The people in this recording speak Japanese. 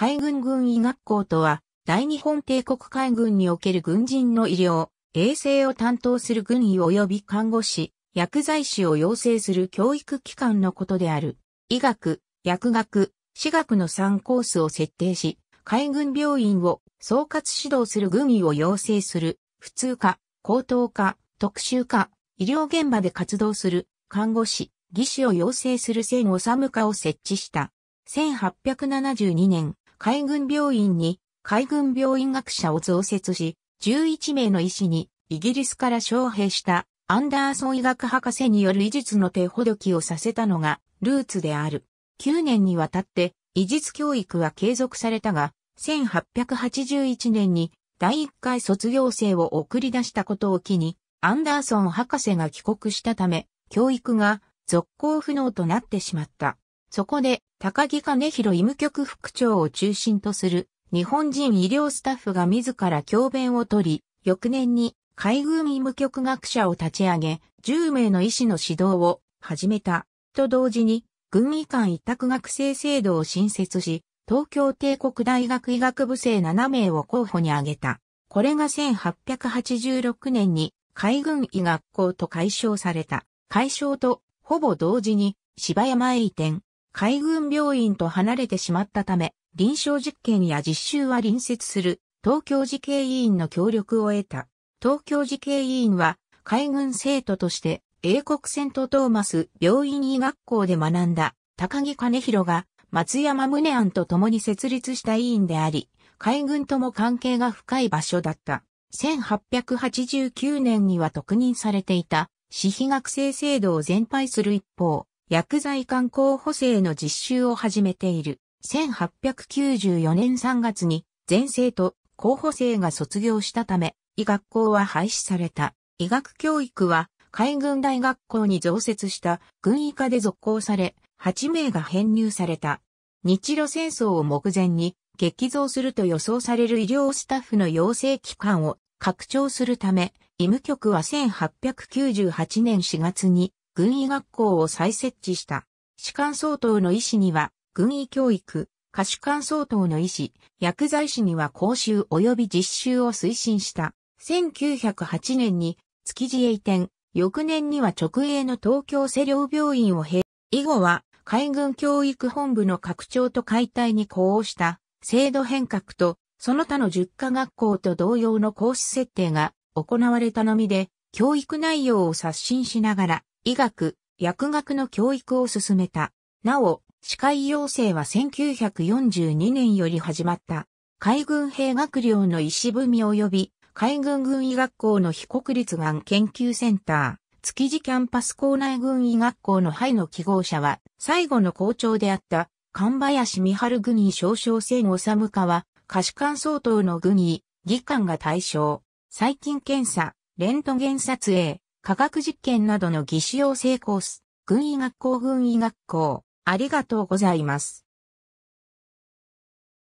海軍軍医学校とは、大日本帝国海軍における軍人の医療、衛生を担当する軍医及び看護師、薬剤師を養成する教育機関のことである。医学、薬学、私学の3コースを設定し、海軍病院を総括指導する軍医を養成する、普通科、高等科、特殊科、医療現場で活動する、看護師、技師を養成する千治科を設置した。1872年、海軍病院に海軍病院学者を増設し、11名の医師にイギリスから招聘したアンダーソン医学博士による医術の手ほどきをさせたのがルーツである。9年にわたって医術教育は継続されたが、1881年に第1回卒業生を送り出したことを機に、アンダーソン博士が帰国したため、教育が続行不能となってしまった。そこで、高木兼弘医務局副長を中心とする日本人医療スタッフが自ら教鞭を取り、翌年に海軍医務局学者を立ち上げ、10名の医師の指導を始めた。と同時に、軍医官委託学生制度を新設し、東京帝国大学医学部生7名を候補に挙げた。これが1886年に海軍医学校と解消された。解消とほぼ同時に芝山へ移転。海軍病院と離れてしまったため、臨床実験や実習は隣接する東京慈恵医院の協力を得た。東京慈恵医院は海軍生徒として英国セントトーマス病院医学校で学んだ高木兼弘が松山宗庵と共に設立した医院であり、海軍とも関係が深い場所だった。1889年には特任されていた私費学生制度を全廃する一方、薬剤官候補生の実習を始めている。1894年3月に全生と候補生が卒業したため、医学校は廃止された。医学教育は海軍大学校に増設した軍医科で続行され、8名が編入された。日露戦争を目前に激増すると予想される医療スタッフの養成機関を拡張するため、医務局は1898年4月に軍医学校を再設置した。士官相当の医師には軍医教育、下士官相当の医師、薬剤師には講習及び実習を推進した。1908年に築地へ移転、翌年には直営の東京瀬領病院を閉。以後は海軍教育本部の拡張と解体に呼応した制度変革とその他の10科学校と同様のコース設定が行われたのみで教育内容を刷新しながら医学、薬学の教育を進めた。なお、司会要請は1942年より始まった。海軍兵学寮の石踏み及び海軍軍医学校の非国立がん研究センター、築地キャンパス校内軍医学校の肺の記号者は、最後の校長であった、神林美春軍医少将戦治科は、可視官相当の軍医、議官が対象。細菌検査、レントゲン撮影、科学実験などの技師養成コース、軍医学校軍医学校。ありがとうございます。